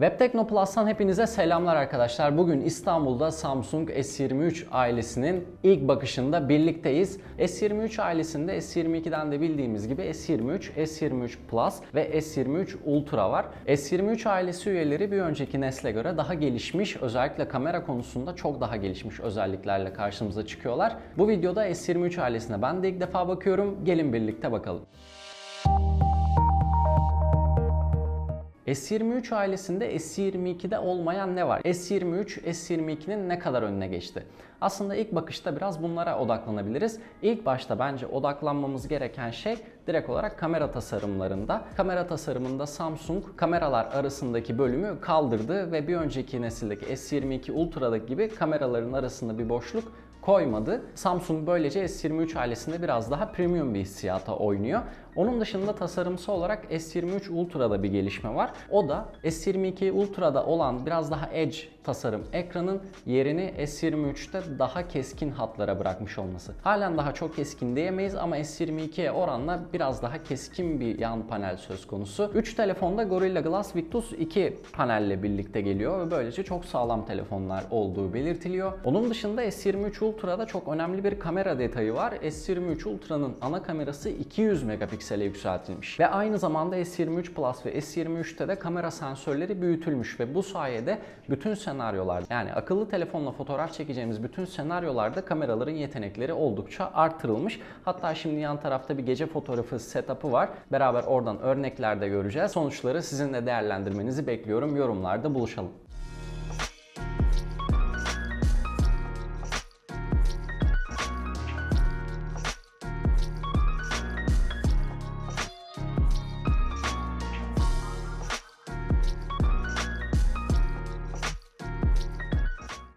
Web Teknoplus'tan hepinize selamlar arkadaşlar. Bugün İstanbul'da Samsung S23 ailesinin ilk bakışında birlikteyiz. S23 ailesinde S22'den de bildiğimiz gibi S23, S23 Plus ve S23 Ultra var. S23 ailesi üyeleri bir önceki nesle göre daha gelişmiş, özellikle kamera konusunda çok daha gelişmiş özelliklerle karşımıza çıkıyorlar. Bu videoda S23 ailesine ben de ilk defa bakıyorum. Gelin birlikte bakalım. S23 ailesinde S22'de olmayan ne var? S23, S22'nin ne kadar önüne geçti? Aslında ilk bakışta biraz bunlara odaklanabiliriz. İlk başta bence odaklanmamız gereken şey direkt olarak kamera tasarımlarında. Kamera tasarımında Samsung kameralar arasındaki bölümü kaldırdı ve bir önceki nesildeki S22 Ultra'daki gibi kameraların arasında bir boşluk koymadı. Samsung böylece S23 ailesinde biraz daha premium bir hissiyata oynuyor. Onun dışında tasarımsal olarak S23 Ultra'da bir gelişme var. O da S22 Ultra'da olan biraz daha edge tasarım ekranın yerini S23'te daha keskin hatlara bırakmış olması. Halen daha çok keskin diyemeyiz ama S22'ye oranla biraz daha keskin bir yan panel söz konusu. 3 telefonda Gorilla Glass Victus 2 panelle birlikte geliyor ve böylece çok sağlam telefonlar olduğu belirtiliyor. Onun dışında S23 Ultra'da çok önemli bir kamera detayı var. S23 Ultra'nın ana kamerası 200 megapiksele yükseltilmiş. Ve aynı zamanda S23 Plus ve S23'te de kamera sensörleri büyütülmüş ve bu sayede bütün senaryolar yani akıllı telefonla fotoğraf çekeceğimiz bütün senaryolarda kameraların yetenekleri oldukça artırılmış. Hatta şimdi yan tarafta bir gece fotoğrafı setup'ı var. Beraber oradan örneklerde göreceğiz. Sonuçları sizinle değerlendirmenizi bekliyorum. Yorumlarda buluşalım.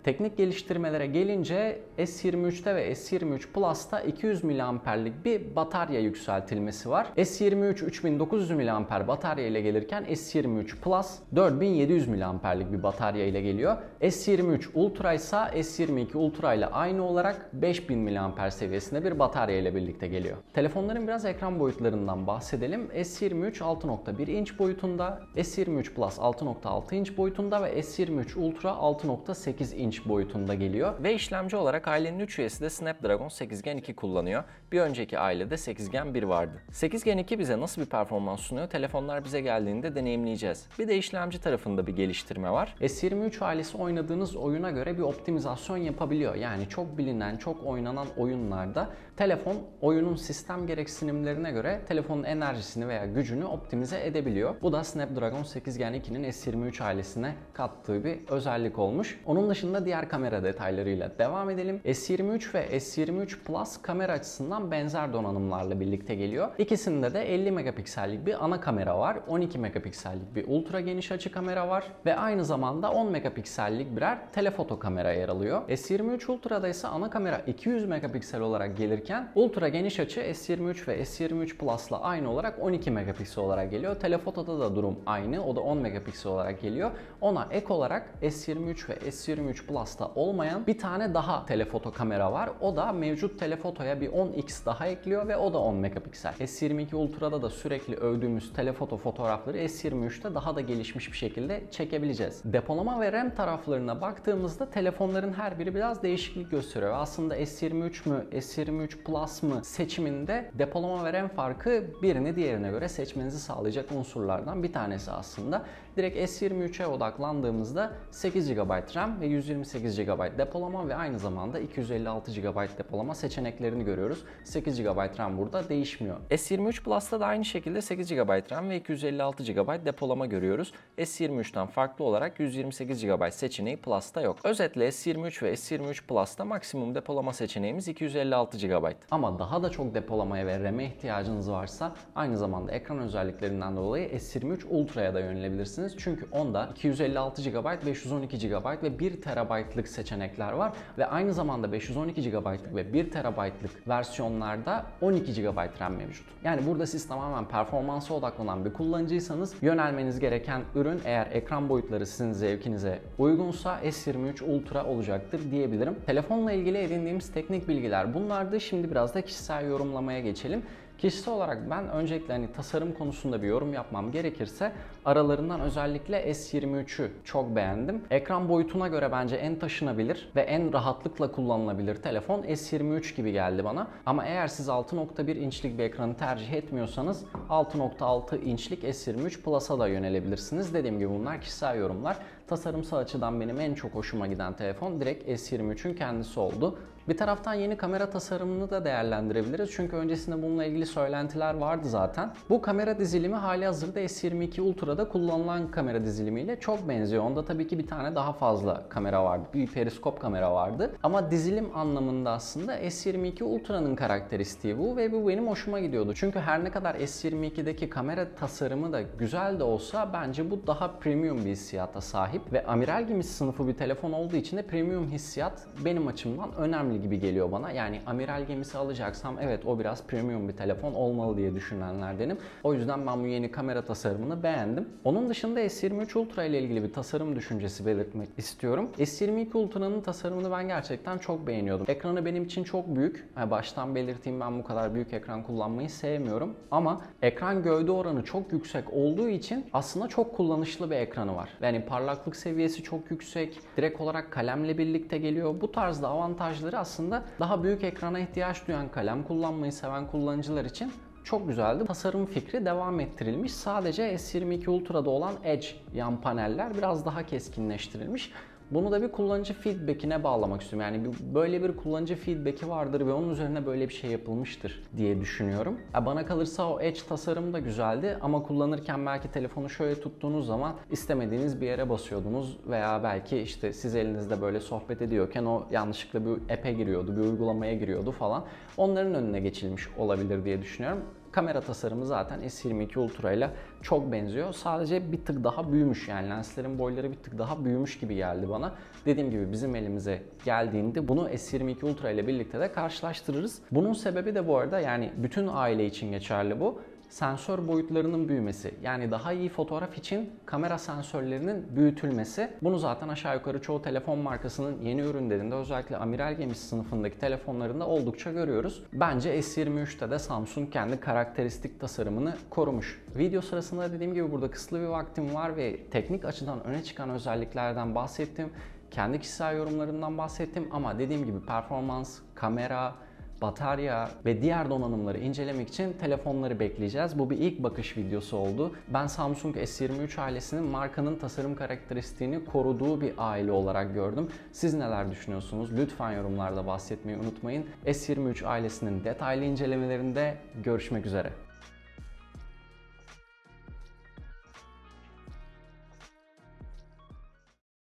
Teknik geliştirmelere gelince S23'te ve S23 Plus'ta 200 mAh'lik bir batarya yükseltilmesi var. S23 3900 mAh batarya ile gelirken S23 Plus 4700 mAh'lik bir batarya ile geliyor. S23 Ultra ise S22 Ultra ile aynı olarak 5000 mAh seviyesinde bir batarya ile birlikte geliyor. Telefonların biraz ekran boyutlarından bahsedelim. S23 6.1 inç boyutunda, S23 Plus 6.6 inç boyutunda ve S23 Ultra 6.8 inç inç boyutunda geliyor. Ve işlemci olarak ailenin 3 üyesi de Snapdragon 8 Gen 2 kullanıyor. Bir önceki ailede 8 Gen 1 vardı. 8 Gen 2 bize nasıl bir performans sunuyor? Telefonlar bize geldiğinde deneyimleyeceğiz. Bir de işlemci tarafında bir geliştirme var. S23 ailesi oynadığınız oyuna göre bir optimizasyon yapabiliyor. Yani çok bilinen, çok oynanan oyunlarda telefon oyunun sistem gereksinimlerine göre telefonun enerjisini veya gücünü optimize edebiliyor. Bu da Snapdragon 8 Gen 2'nin S23 ailesine kattığı bir özellik olmuş. Onun dışında diğer kamera detaylarıyla devam edelim. S23 ve S23 Plus kamera açısından benzer donanımlarla birlikte geliyor. İkisinde de 50 megapiksellik bir ana kamera var. 12 megapiksellik bir ultra geniş açı kamera var ve aynı zamanda 10 megapiksellik birer telefoto kamera yer alıyor. S23 Ultra'da ise ana kamera 200 megapiksel olarak gelirken ultra geniş açı S23 ve S23 Plus'la aynı olarak 12 megapiksel olarak geliyor. Telefotoda da durum aynı. O da 10 megapiksel olarak geliyor. Ona ek olarak S23 ve S23 Plus'ta olmayan bir tane daha telefoto kamera var. O da mevcut telefotoya bir 10x daha ekliyor ve o da 10 megapiksel. S22 Ultra'da da sürekli övdüğümüz telefoto fotoğrafları S23'te daha da gelişmiş bir şekilde çekebileceğiz. Depolama ve RAM taraflarına baktığımızda telefonların her biri biraz değişiklik gösteriyor. Aslında S23 mü, S23 Plus mı seçiminde depolama ve RAM farkı birini diğerine göre seçmenizi sağlayacak unsurlardan bir tanesi aslında. Direkt S23'e odaklandığımızda 8 GB RAM ve 128 GB depolama ve aynı zamanda 256 GB depolama seçeneklerini görüyoruz. 8 GB RAM burada değişmiyor. S23 Plus'ta da aynı şekilde 8 GB RAM ve 256 GB depolama görüyoruz. S23'ten farklı olarak 128 GB seçeneği Plus'ta yok. Özetle S23 ve S23 Plus'ta maksimum depolama seçeneğimiz 256 GB. Ama daha da çok depolamaya ve RAM'e ihtiyacınız varsa aynı zamanda ekran özelliklerinden dolayı S23 Ultra'ya da yönelebilirsiniz. Çünkü onda 256 GB, 512 GB ve 1 TB'lık seçenekler var ve aynı zamanda 512 GB'lık ve 1 TB'lık versiyonlarda 12 GB RAM mevcut. Yani burada siz tamamen performansa odaklanan bir kullanıcıysanız yönelmeniz gereken ürün eğer ekran boyutları sizin zevkinize uygunsa S23 Ultra olacaktır diyebilirim. Telefonla ilgili edindiğimiz teknik bilgiler bunlardı. Şimdi biraz da kişisel yorumlamaya geçelim. Kişisel olarak ben öncelikle hani tasarım konusunda bir yorum yapmam gerekirse aralarından özellikle S23'ü çok beğendim. Ekran boyutuna göre bence en taşınabilir ve en rahatlıkla kullanılabilir telefon S23 gibi geldi bana. Ama eğer siz 6.1 inçlik bir ekranı tercih etmiyorsanız 6.6 inçlik S23 Plus'a da yönelebilirsiniz. Dediğim gibi bunlar kişisel yorumlar. Tasarımsal açıdan benim en çok hoşuma giden telefon direkt S23'ün kendisi oldu. Bir taraftan yeni kamera tasarımını da değerlendirebiliriz. Çünkü öncesinde bununla ilgili söylentiler vardı zaten. Bu kamera dizilimi hali hazırda S22 Ultra'da kullanılan kamera dizilimiyle çok benziyor. Onda tabii ki bir tane daha fazla kamera vardı. Bir periskop kamera vardı. Ama dizilim anlamında aslında S22 Ultra'nın karakteristiği bu ve bu benim hoşuma gidiyordu. Çünkü her ne kadar S22'deki kamera tasarımı da güzel de olsa bence bu daha premium bir hissiyata sahip ve amiral gemisi sınıfı bir telefon olduğu için de premium hissiyat benim açımdan önemli gibi geliyor bana. Yani amiral gemisi alacaksam evet o biraz premium bir telefon olmalı diye düşünenlerdenim. O yüzden ben bu yeni kamera tasarımını beğendim. Onun dışında S23 Ultra ile ilgili bir tasarım düşüncesi belirtmek istiyorum. S22 Ultra'nın tasarımını ben gerçekten çok beğeniyordum. Ekranı benim için çok büyük. Baştan belirteyim ben bu kadar büyük ekran kullanmayı sevmiyorum. Ama ekran gövde oranı çok yüksek olduğu için aslında çok kullanışlı bir ekranı var. Yani parlaklık seviyesi çok yüksek. Direkt olarak kalemle birlikte geliyor. Bu tarzda avantajları aslında daha büyük ekrana ihtiyaç duyan kalem kullanmayı seven kullanıcılar için çok güzeldi. Tasarım fikri devam ettirilmiş. Sadece S22 Ultra'da olan Edge yan paneller biraz daha keskinleştirilmiş. Bunu da bir kullanıcı feedback'ine bağlamak istiyorum. Yani böyle bir kullanıcı feedback'i vardır ve onun üzerine böyle bir şey yapılmıştır diye düşünüyorum. bana kalırsa o Edge tasarım da güzeldi ama kullanırken belki telefonu şöyle tuttuğunuz zaman istemediğiniz bir yere basıyordunuz veya belki işte siz elinizde böyle sohbet ediyorken o yanlışlıkla bir app'e giriyordu, bir uygulamaya giriyordu falan. Onların önüne geçilmiş olabilir diye düşünüyorum. Kamera tasarımı zaten S22 Ultra ile çok benziyor. Sadece bir tık daha büyümüş yani lenslerin boyları bir tık daha büyümüş gibi geldi bana. Dediğim gibi bizim elimize geldiğinde bunu S22 Ultra ile birlikte de karşılaştırırız. Bunun sebebi de bu arada yani bütün aile için geçerli bu sensör boyutlarının büyümesi. Yani daha iyi fotoğraf için kamera sensörlerinin büyütülmesi. Bunu zaten aşağı yukarı çoğu telefon markasının yeni ürünlerinde özellikle amiral gemisi sınıfındaki telefonlarında oldukça görüyoruz. Bence S23'te de Samsung kendi karakteristik tasarımını korumuş. Video sırasında dediğim gibi burada kısıtlı bir vaktim var ve teknik açıdan öne çıkan özelliklerden bahsettim. Kendi kişisel yorumlarımdan bahsettim ama dediğim gibi performans, kamera, batarya ve diğer donanımları incelemek için telefonları bekleyeceğiz. Bu bir ilk bakış videosu oldu. Ben Samsung S23 ailesinin markanın tasarım karakteristiğini koruduğu bir aile olarak gördüm. Siz neler düşünüyorsunuz? Lütfen yorumlarda bahsetmeyi unutmayın. S23 ailesinin detaylı incelemelerinde görüşmek üzere.